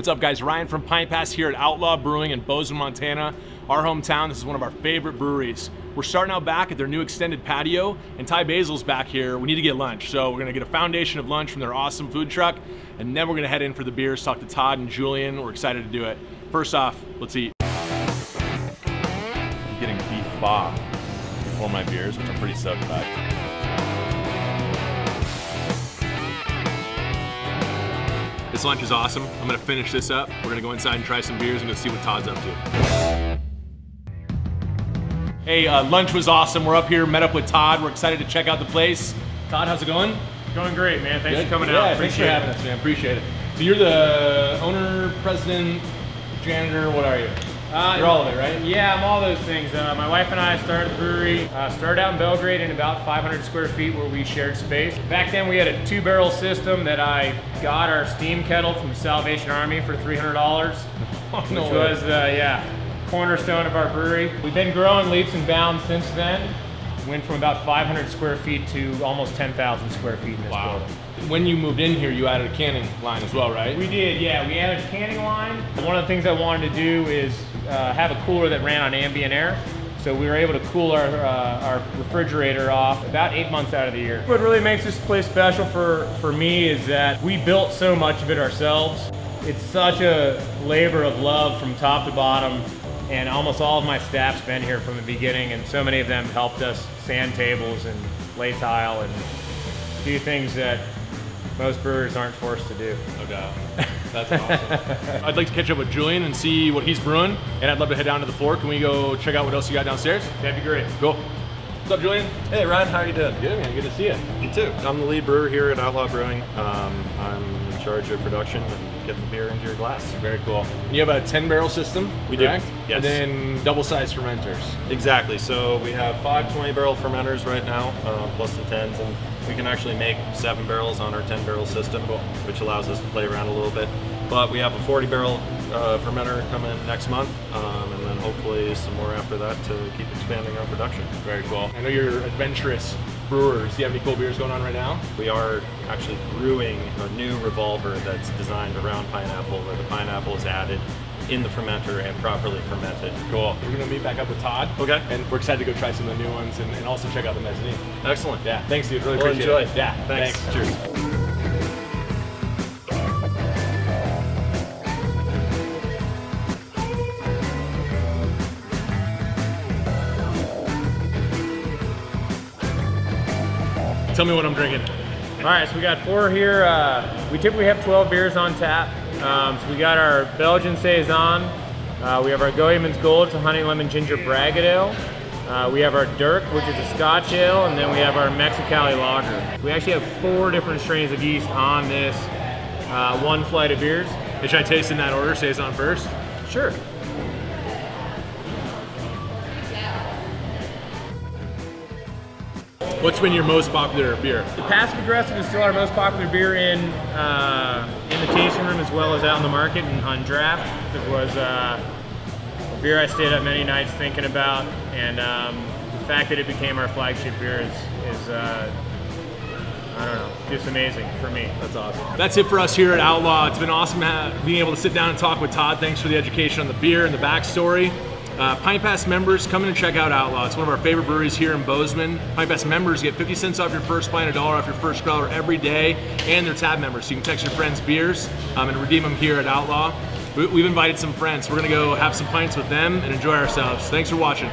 What's up guys, Ryan from PintPass here at Outlaw Brewing in Bozeman, Montana. Our hometown, this is one of our favorite breweries. We're starting out back at their new extended patio and Ty Basil's back here. We need to get lunch. So we're gonna get a foundation of lunch from their awesome food truck and then we're gonna head in for the beers, talk to Todd and Julian. We're excited to do it. First off, let's eat. I'm getting beef pho before my beers, which I'm pretty stoked about. This lunch is awesome. I'm gonna finish this up. We're gonna go inside and try some beers and go see what Todd's up to. Hey, uh, lunch was awesome. We're up here, met up with Todd. We're excited to check out the place. Todd, how's it going? Going great, man. Thanks Good? for coming yeah, out. thanks for Appreciate it. having us, man. Appreciate it. So you're the owner, president, janitor. What are you? Uh, you're all of it, right? Yeah, I'm all those things. Uh, my wife and I started the brewery. Uh, started out in Belgrade in about 500 square feet where we shared space. Back then we had a two barrel system that I got our steam kettle from the Salvation Army for $300, Oh, which way. was, uh, yeah, cornerstone of our brewery. We've been growing leaps and bounds since then. Went from about 500 square feet to almost 10,000 square feet in this Wow. building. When you moved in here, you added a canning line as well, right? We did, yeah. We added a canning line. One of the things I wanted to do is uh, have a cooler that ran on ambient air. So we were able to cool our, uh, our refrigerator off about eight months out of the year. What really makes this place special for, for me is that we built so much of it ourselves. It's such a labor of love from top to bottom. And almost all of my staff's been here from the beginning, and so many of them helped us sand tables and lay tile and do things that most brewers aren't forced to do. No doubt. That's awesome. I'd like to catch up with Julian and see what he's brewing, and I'd love to head down to the floor. Can we go check out what else you got downstairs? That'd be great. Cool. What's up, Julian? Hey Ryan, how you doing? Good, man. Good to see you. You too. I'm the lead brewer here at Outlaw Brewing. Um, I'm in charge of production and get the beer into your glass. Very cool. And you have a 10 barrel system, We do, correct? yes. And then double sized fermenters. Exactly. So we have five 20 barrel fermenters right now, uh, plus the 10s, and we can actually make seven barrels on our 10 barrel system, which allows us to play around a little bit. But we have a 40 barrel uh, fermenter coming next month, um, and then hopefully some more after that to keep expanding our production. Very cool. I know you're adventurous brewers. Do you have any cool beers going on right now? We are actually brewing a new revolver that's designed around pineapple, where the pineapple is added in the fermenter and properly fermented. Cool. We're gonna meet back up with Todd. Okay. And we're excited to go try some of the new ones and, and also check out the mezzanine. Excellent. Yeah. Thanks, dude. Really Well, appreciate enjoy. it. Yeah. Thanks. Cheers. Tell me what I'm drinking. All right, so we got four here. Uh, we typically have 12 beers on tap. Um, so we got our Belgian Saison. Uh, we have our Goemans Gold, it's a honey lemon ginger braggot ale. Uh, we have our Dirk, which is a Scotch ale, and then we have our Mexicali Lager. We actually have four different strains of yeast on this uh, one flight of beers. Should I taste in that order? Saison first. Sure. What's been your most popular beer? The Passive Aggressive is still our most popular beer in uh, in the tasting room as well as out in the market and on draft. It was uh, a beer I stayed up many nights thinking about, and um, the fact that it became our flagship beer is, is uh, I don't know, just amazing for me. That's awesome. That's it for us here at Outlaw. It's been awesome being able to sit down and talk with Todd. Thanks for the education on the beer and the backstory. Uh, Pint Pass members, come in and check out Outlaw. It's one of our favorite breweries here in Bozeman. Pint Pass members get 50 cents off your first pint, a dollar off your first growler every day, and they're tab members, so you can text your friends beers um, and redeem them here at Outlaw. We- We've invited some friends. We're gonna go have some pints with them and enjoy ourselves. Thanks for watching.